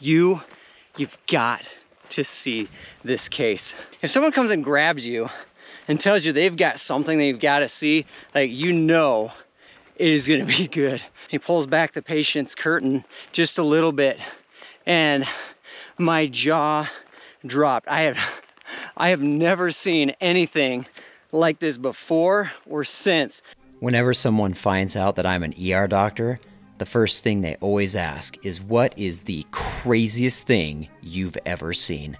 You, you've got to see this case. If someone comes and grabs you and tells you they've got something that you've got to see, like you know it is gonna be good. He pulls back the patient's curtain just a little bit and my jaw dropped. I have, I have never seen anything like this before or since. Whenever someone finds out that I'm an ER doctor, the first thing they always ask is what is the craziest thing you've ever seen?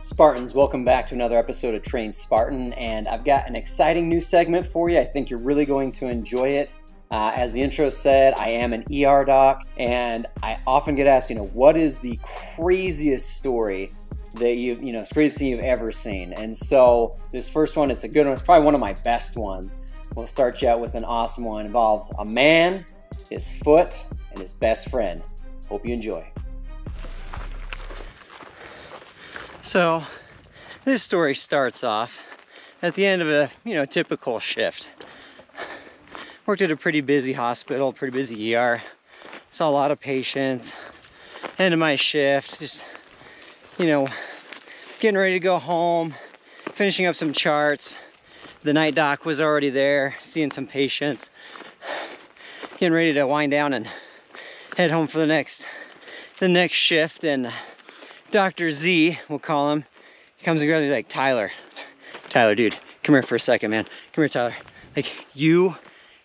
Spartans, welcome back to another episode of Train Spartan, and I've got an exciting new segment for you. I think you're really going to enjoy it. Uh, as the intro said, I am an ER doc, and I often get asked, you know, what is the craziest story that you, you know, craziest thing you've ever seen? And so this first one, it's a good one. It's probably one of my best ones. We'll start you out with an awesome one. It involves a man, his foot, and his best friend. Hope you enjoy. So, this story starts off at the end of a, you know, typical shift worked at a pretty busy hospital, pretty busy ER. Saw a lot of patients. End of my shift, just, you know, getting ready to go home, finishing up some charts. The night doc was already there, seeing some patients. Getting ready to wind down and head home for the next the next shift and Dr. Z, we'll call him, comes and grabs me like, Tyler, Tyler, dude, come here for a second, man. Come here, Tyler. Like, you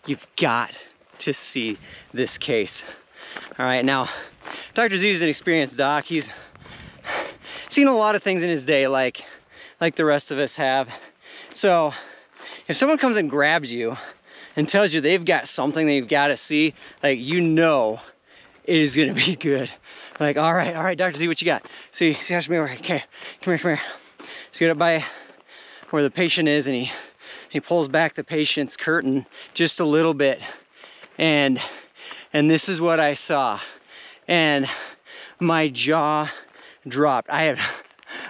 You've got to see this case. All right, now, Dr. Z is an experienced doc. He's seen a lot of things in his day, like, like the rest of us have. So, if someone comes and grabs you and tells you they've got something that you've got to see, like, you know it is gonna be good. Like, all right, all right, Dr. Z, what you got? See, see how me over. Okay, come here, come here. Let's get up by where the patient is and he he pulls back the patient's curtain just a little bit. And and this is what I saw. And my jaw dropped. I have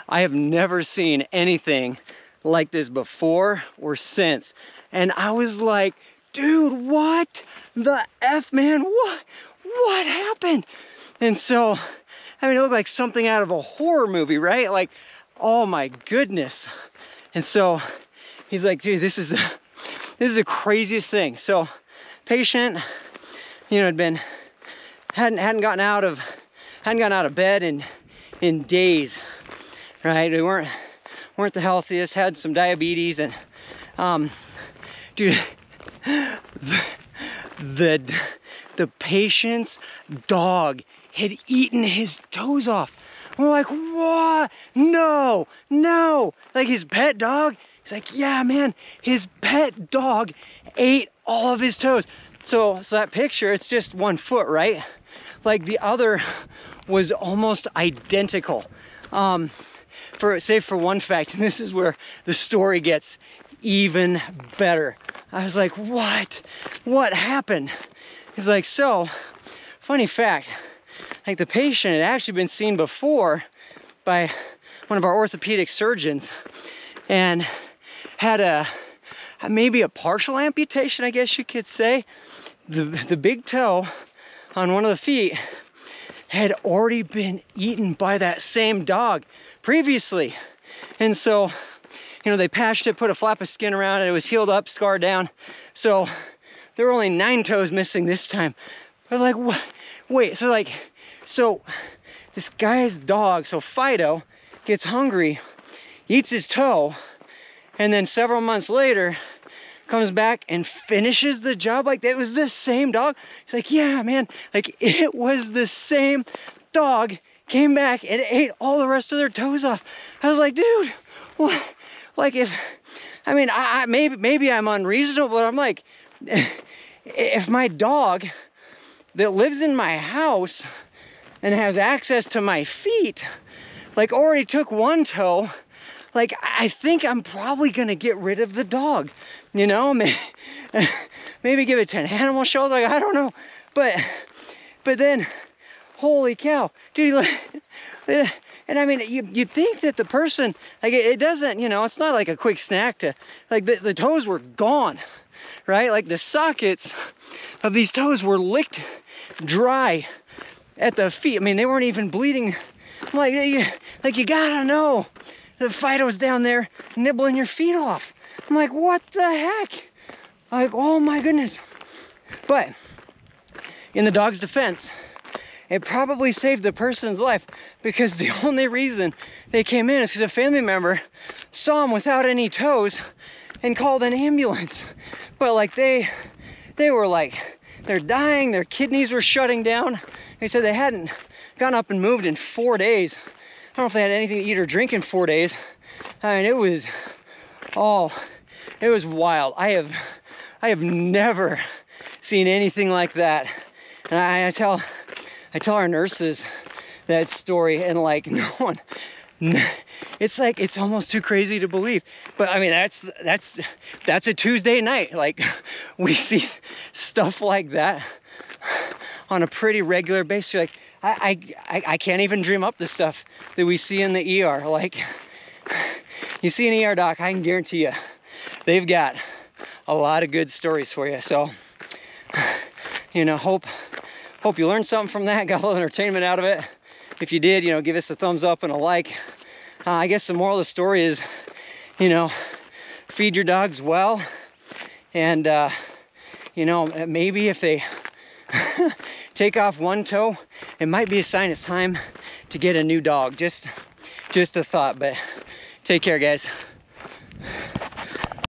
I have never seen anything like this before or since. And I was like dude what the F man? What what happened? And so I mean it looked like something out of a horror movie right? Like oh my goodness. And so he's like, dude, this is the, this is the craziest thing. So patient, you know, had been hadn't hadn't gotten out of hadn't gotten out of bed in in days, right? We weren't weren't the healthiest, had some diabetes, and um, dude, the, the the patient's dog had eaten his toes off. We're like, what? No, no. Like his pet dog He's like, yeah, man, his pet dog ate all of his toes. So, so that picture, it's just one foot, right? Like the other was almost identical. Um, for say for one fact, and this is where the story gets even better. I was like, what? What happened? He's like, so, funny fact, like the patient had actually been seen before by one of our orthopedic surgeons and had a maybe a partial amputation, I guess you could say. The, the big toe on one of the feet had already been eaten by that same dog previously. And so, you know, they patched it, put a flap of skin around it, it was healed up, scarred down. So there were only nine toes missing this time. But like, what? Wait, so like, so this guy's dog, so Fido, gets hungry, eats his toe, and then several months later comes back and finishes the job. Like that was the same dog. He's like yeah man. Like it was the same dog. Came back and ate all the rest of their toes off. I was like dude what like if i mean i, I maybe maybe i'm unreasonable but i'm like if my dog that lives in my house and has access to my feet like already took one toe like I think I'm probably gonna get rid of the dog. You know, maybe, give it to an animal show. Like I don't know, but but then, holy cow, dude! and I mean, you you think that the person like it, it doesn't, you know, it's not like a quick snack to like the, the toes were gone, right? Like the sockets of these toes were licked dry at the feet. I mean, they weren't even bleeding. Like, you, like you gotta know the Fido's down there nibbling your feet off. I'm like, what the heck? Like, oh my goodness. But in the dog's defense, it probably saved the person's life because the only reason they came in is because a family member saw him without any toes and called an ambulance. But like they, they were like, they're dying, their kidneys were shutting down. They said they hadn't gone up and moved in four days. I don't know if they had anything to eat or drink in four days. I mean, it was, oh, it was wild. I have, I have never seen anything like that. And I, I tell, I tell our nurses that story, and like no one, it's like it's almost too crazy to believe. But I mean, that's that's that's a Tuesday night. Like we see stuff like that on a pretty regular basis. You're like, I, I, I can't even dream up the stuff that we see in the ER. Like, you see an ER doc, I can guarantee you, they've got a lot of good stories for you. So, you know, hope hope you learned something from that, got a little entertainment out of it. If you did, you know, give us a thumbs up and a like. Uh, I guess the moral of the story is, you know, feed your dogs well, and uh, you know, maybe if they take off one toe, it might be a sign it's time to get a new dog. Just, just a thought, but take care, guys.